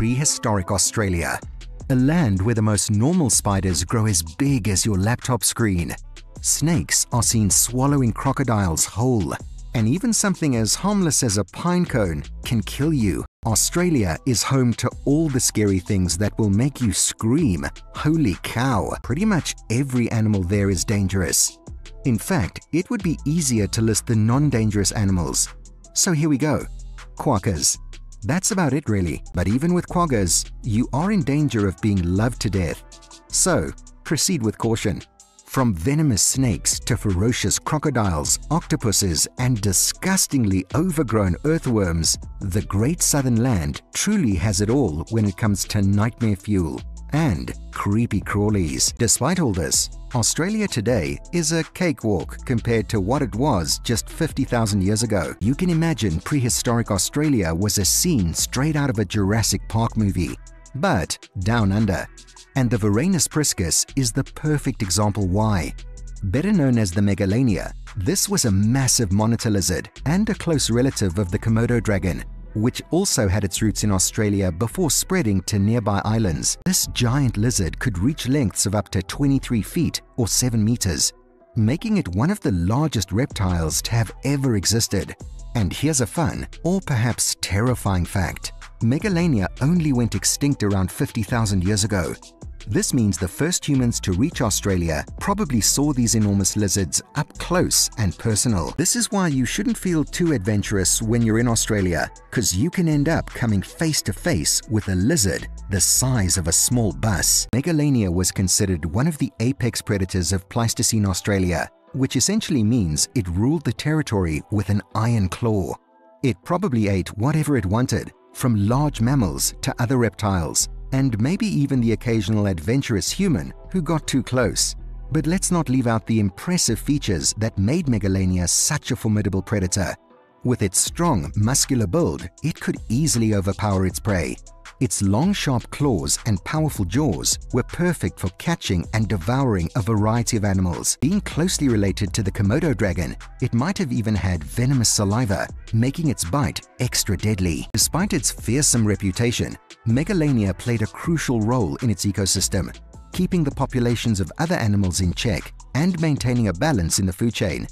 prehistoric Australia, a land where the most normal spiders grow as big as your laptop screen. Snakes are seen swallowing crocodiles whole, and even something as harmless as a pine cone can kill you. Australia is home to all the scary things that will make you scream, holy cow, pretty much every animal there is dangerous. In fact, it would be easier to list the non-dangerous animals. So here we go. Quokkas. That's about it really, but even with quokkas, you are in danger of being loved to death. So, proceed with caution. From venomous snakes to ferocious crocodiles, octopuses, and disgustingly overgrown earthworms, the Great Southern Land truly has it all when it comes to nightmare fuel and creepy crawlies. Despite all this, Australia today is a cakewalk compared to what it was just 50,000 years ago. You can imagine prehistoric Australia was a scene straight out of a Jurassic Park movie, but down under and the Varanus priscus is the perfect example why. Better known as the Megalania, this was a massive monitor lizard and a close relative of the Komodo dragon, which also had its roots in Australia before spreading to nearby islands. This giant lizard could reach lengths of up to 23 feet or 7 meters, making it one of the largest reptiles to have ever existed. And here's a fun, or perhaps terrifying fact. Megalania only went extinct around 50,000 years ago, this means the first humans to reach Australia probably saw these enormous lizards up close and personal. This is why you shouldn't feel too adventurous when you're in Australia, because you can end up coming face to face with a lizard the size of a small bus. Megalania was considered one of the apex predators of Pleistocene Australia, which essentially means it ruled the territory with an iron claw. It probably ate whatever it wanted, from large mammals to other reptiles, and maybe even the occasional adventurous human who got too close. But let's not leave out the impressive features that made Megalania such a formidable predator. With its strong, muscular build, it could easily overpower its prey, its long sharp claws and powerful jaws were perfect for catching and devouring a variety of animals. Being closely related to the Komodo dragon, it might have even had venomous saliva, making its bite extra deadly. Despite its fearsome reputation, Megalania played a crucial role in its ecosystem, keeping the populations of other animals in check and maintaining a balance in the food chain.